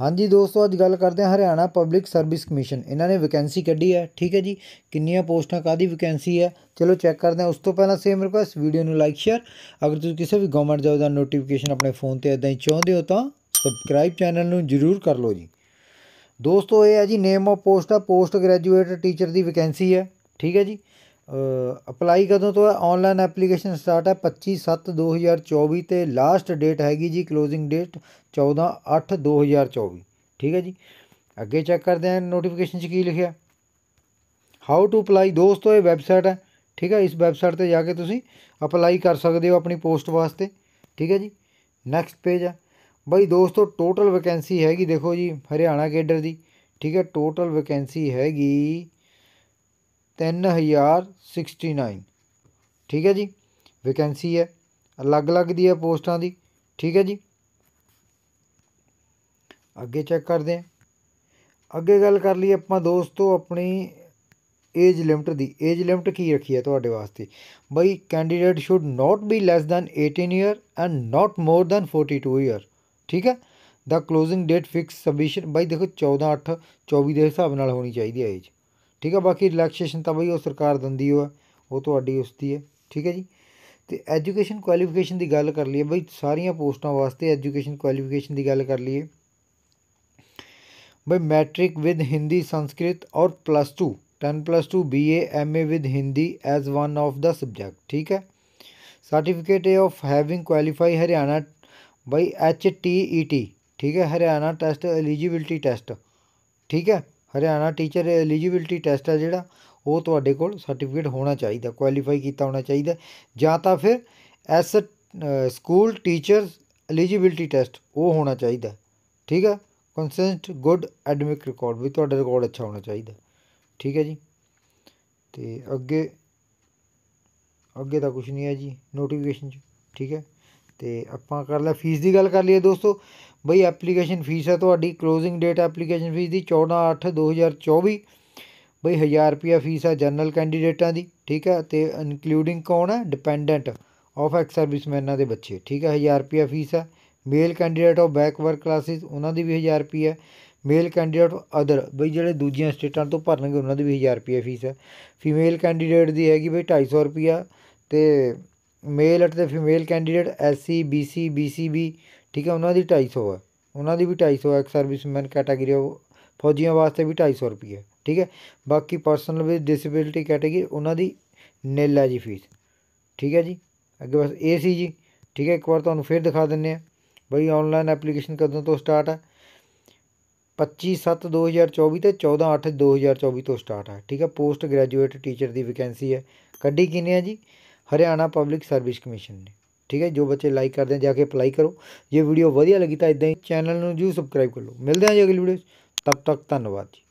ਹਾਂਜੀ ਦੋਸਤੋ, ਅੱਜ ਗੱਲ ਕਰਦੇ ਹਾਂ ਹਰਿਆਣਾ ਪਬਲਿਕ ਸਰਵਿਸ ਕਮਿਸ਼ਨ ਇਹਨਾਂ ਨੇ ਵੈਕੈਂਸੀ ਕੱਢੀ ਹੈ, ਠੀਕ ਹੈ ਜੀ? ਕਿੰਨੀਆਂ ਪੋਸਟਾਂ ਕਾਦੀ ਵੈਕੈਂਸੀ ਹੈ? ਚਲੋ ਚੈੱਕ ਕਰਦੇ ਹਾਂ। ਉਸ ਤੋਂ ਪਹਿਲਾਂ ਸੇਮ ਰਿਕੁਐਸਟ ਵੀਡੀਓ ਨੂੰ ਲਾਈਕ ਸ਼ੇਅਰ ਅਗਰ ਤੁਸੀਂ ਕਿਸੇ ਵੀ ਗਵਰਨਮੈਂਟ ਜੋਬ ਦਾ ਨੋਟੀਫਿਕੇਸ਼ਨ ਆਪਣੇ ਫੋਨ ਤੇ ਇਦਾਂ ਹੀ ਚਾਹੁੰਦੇ ਹੋ ਤਾਂ ਸਬਸਕ੍ਰਾਈਬ ਚੈਨਲ ਨੂੰ ਜਰੂਰ ਕਰ ਲਓ ਜੀ। ਦੋਸਤੋ, ਇਹ ਹੈ ਜੀ ਨੇਮ ਆਫ ਪੋਸਟ ਆ। ਪੋਸਟ ਗ੍ਰੈਜੂਏਟ ਟੀਚਰ ਦੀ ਵੈਕੈਂਸੀ ਹੈ, ਠੀਕ ਹੈ ਜੀ? ਅਪਲਾਈ ਕਦੋਂ ਤੋਂ ਹੈ? ਆਨਲਾਈਨ ਐਪਲੀਕੇਸ਼ਨ ਸਟਾਰਟ ਹੈ 25/7/2024 ਤੇ ਲਾਸਟ ਡੇਟ ਹੈਗੀ ਜੀ ਕਲੋਜ਼ਿੰਗ ਡੇਟ 14/8/2024 ਠੀਕ ਹੈ ਜੀ? ਅੱਗੇ ਚੈੱਕ ਕਰਦੇ ਹਾਂ ਨੋਟੀਫਿਕੇਸ਼ਨ 'ਚ ਕੀ ਲਿਖਿਆ। ਹਾਊ ਟੂ ਅਪਲਾਈ ਦੋਸਤੋ, ਇਹ ਵੈਬਸਾਈਟ ਹੈ। ਠੀਕ ਹੈ, ਇਸ ਵੈਬਸਾਈਟ ਤੇ ਜਾ ਕੇ ਤੁਸੀਂ ਅਪਲਾਈ ਕਰ ਸਕਦੇ ਹੋ ਆਪਣੀ ਪੋਸਟ ਵਾਸਤੇ। ਠੀਕ ਹੈ ਜੀ? ਨੈਕਸਟ ਪੇਜ ਹੈ। ਬਈ ਦੋਸਤੋ ਟੋਟਲ ਵੈਕੈਂਸੀ ਹੈਗੀ ਦੇਖੋ ਜੀ, ਹਰਿਆਣਾ ਕੇਡਰ ਦੀ। ਠੀਕ ਹੈ ਟੋਟਲ ਵੈਕੈਂਸੀ ਹੈਗੀ 3069 ਠੀਕ ਹੈ ਜੀ ਵੈਕੈਂਸੀ ਹੈ ਅਲੱਗ-ਅਲੱਗ ਦੀ ਹੈ ਪੋਸਟਾਂ ਦੀ ਠੀਕ ਹੈ ਜੀ ਅੱਗੇ ਚੈੱਕ ਕਰਦੇ ਹਾਂ ਅੱਗੇ ਗੱਲ ਕਰ ਲਈ ਆਪਾਂ ਦੋਸਤੋ ਆਪਣੀ ਏਜ ਲਿਮਟ ਦੀ ਏਜ ਲਿਮਟ ਕੀ ਰੱਖੀ ਹੈ ਤੁਹਾਡੇ ਵਾਸਤੇ ਬਈ candidate should not be less than 18 year and not more than 42 year ਠੀਕ ਹੈ ਦਾ closing date fix submission by ਦੇਖੋ 14 8 24 ਦੇ ਹਿਸਾਬ ਨਾਲ ਹੋਣੀ ਚਾਹੀਦੀ ਹੈ ਏਜ ਠੀਕ ਹੈ ਬਾਕੀ ਰਿਲੈਕਸੇਸ਼ਨ ਤਾਂ ਬਈ ਉਹ ਸਰਕਾਰ ਦਿੰਦੀ ਹੋ ਉਹ ਤੁਹਾਡੀ ਉਸ ਦੀ ਹੈ ਠੀਕ ਹੈ ਜੀ ਤੇ ਐਜੂਕੇਸ਼ਨ ਕੁਆਲੀਫਿਕੇਸ਼ਨ ਦੀ ਗੱਲ ਕਰ ਲਈਏ ਬਈ ਸਾਰੀਆਂ ਪੋਸਟਾਂ ਵਾਸਤੇ ਐਜੂਕੇਸ਼ਨ ਕੁਆਲੀਫਿਕੇਸ਼ਨ ਦੀ ਗੱਲ ਕਰ ਲਈਏ ਬਈ ਮੈਟ੍ਰਿਕ ਵਿਦ ਹਿੰਦੀ ਸੰਸਕ੍ਰਿਤ ਔਰ plus 2 10 plus 2 BA MA with Hindi as one of the subject ਠੀਕ ਹੈ certificate of having qualify Haryana ਬਈ ਐਚ ਟੀ ਈ ਟੀ ਠੀਕ ਹੈ ਹਰਿਆਣਾ ਟੈਸਟ ਐਲੀਜੀਬਿਲਟੀ ਟੈਸਟ ਠੀਕ ਹੈ ਹਰਿਆਣਾ ਟੀਚਰ ਐਲੀਜੀਬਿਲਟੀ ਟੈਸਟ ਹੈ ਜਿਹੜਾ ਉਹ ਤੁਹਾਡੇ ਕੋਲ ਸਰਟੀਫਿਕੇਟ ਹੋਣਾ ਚਾਹੀਦਾ ਕੁਆਲੀਫਾਈ ਕੀਤਾ ਹੋਣਾ ਚਾਹੀਦਾ ਜਾਂ ਤਾਂ ਫਿਰ S school teachers eligibility test ਉਹ ਹੋਣਾ ਚਾਹੀਦਾ ਠੀਕ ਹੈ ਕੰਸੈਂਟ ਗੁੱਡ ਐਡਮਿਕ ਰਿਕਾਰਡ ਵੀ ਤੁਹਾਡਾ ਰਿਕਾਰਡ ਅੱਛਾ ਹੋਣਾ ਚਾਹੀਦਾ ਠੀਕ ਹੈ ਜੀ ਤੇ ਅੱਗੇ ਅੱਗੇ ਤਾਂ ਕੁਝ ਨਹੀਂ ਹੈ ਜੀ ਨੋਟੀਫਿਕੇਸ਼ਨ 'ਚ ਠੀਕ ਹੈ ਤੇ ਆਪਾਂ ਕਰ ਲੈ ਫੀਸ ਦੀ ਗੱਲ ਕਰ ਲਈਏ ਦੋਸਤੋ। ਬਈ ਐਪਲੀਕੇਸ਼ਨ ਫੀਸ ਹੈ ਤੁਹਾਡੀ ਕਲੋਜ਼ਿੰਗ ਡੇਟ ਐਪਲੀਕੇਸ਼ਨ ਫੀਸ ਦੀ 14/8/2024 ਬਈ 1000 ਰੁਪਿਆ ਫੀਸ ਹੈ ਜਨਰਲ ਕੈਂਡੀਡੇਟਾਂ ਦੀ, ਠੀਕ ਹੈ ਤੇ ਇਨਕਲੂਡਿੰਗ ਕੌਣ ਹੈ ਡਿਪੈਂਡੈਂਟ ਆਫ ਐਕਸ ਸਰਵਿਸਮੈਨਾਂ ਦੇ ਬੱਚੇ, ਠੀਕ ਹੈ 1000 ਰੁਪਿਆ ਫੀਸ ਹੈ male candidate of backward classes ਉਹਨਾਂ ਦੀ ਵੀ 1000 ਰੁਪਿਆ ਮੇਲ ਕੈਂਡੀਡੇਟ ਅਦਰ ਬਈ ਜਿਹੜੇ ਦੂਜੀਆਂ ਸਟੇਟਾਂ ਤੋਂ ਭਰਨਗੇ, ਉਹਨਾਂ ਦੀ ਵੀ 1000 ਰੁਪਿਆ ਫੀਸ ਹੈ ਫੀਮੇਲ ਕੈਂਡੀਡੇਟ ਦੀ ਹੈਗੀ ਬਈ 250 ਰੁਪਿਆ ਤੇ ਮੇਲ ਅਤੇ female candidate SC BC BCB ਠੀਕ ਹੈ, ਉਹਨਾਂ ਦੀ ਢਾਈ ਸੌ ਹੈ। ਉਹਨਾਂ ਦੀ ਵੀ ਢਾਈ ਸੌ ਐਕਸ ਸਰਵਿਸਮੈਨ ਕੈਟਾਗਰੀ ਫੌਜੀਆਂ ਵਾਸਤੇ ਵੀ ਢਾਈ ਸੌ ਰੁਪਈਆ ਠੀਕ ਹੈ। ਬਾਕੀ ਪਰਸਨਲ ਵਿਦ ਡਿਸੇਬਿਲਟੀ ਕੈਟਾਗਰੀ ਉਹਨਾਂ ਦੀ ਨਿਲ ਹੈ ਜੀ ਫੀਸ ਠੀਕ ਹੈ ਜੀ। ਅੱਗੇ ਬਸ ਇਹ ਸੀ ਜੀ, ਠੀਕ ਹੈ, ਇੱਕ ਵਾਰ ਤੁਹਾਨੂੰ ਫਿਰ ਦਿਖਾ ਦਿੰਨੇ ਆ ਬਈ ਆਨਲਾਈਨ ਐਪਲੀਕੇਸ਼ਨ ਕਦੋਂ ਤੋਂ ਸਟਾਰਟ ਹੈ? 25/7/2024 ਤੇ 14/8/2024 ਤੋਂ ਸਟਾਰਟ ਹੈ, ਠੀਕ ਹੈ। ਪੋਸਟ ਗ੍ਰੈਜੂਏਟ ਟੀਚਰ ਦੀ ਵੈਕੈਂਸੀ ਹੈ। ਕੱਢੀ ਕਿਨੇ ਆ ਜੀ? ਹਰਿਆਣਾ ਪਬਲਿਕ ਸਰਵਿਸ ਕਮਿਸ਼ਨ ਨੇ। ਠੀਕ ਹੈ, ਜੋ ਬੱਚੇ ਲਾਈਕ ਕਰਦੇ ਆ, ਜਾ ਕੇ ਅਪਲਾਈ ਕਰੋ। ਜੇ ਵੀਡੀਓ ਵਧੀਆ ਲੱਗੀ ਤਾਂ ਇਦਾਂ ਹੀ ਚੈਨਲ ਨੂੰ ਜੂ ਸਬਸਕ੍ਰਾਈਬ ਕਰ ਲਓ। ਮਿਲਦੇ ਹਾਂ ਜੀ ਅਗਲੀ ਵੀਡੀਓ ਤਬ ਤੱਕ ਧੰਨਵਾਦ ਜੀ।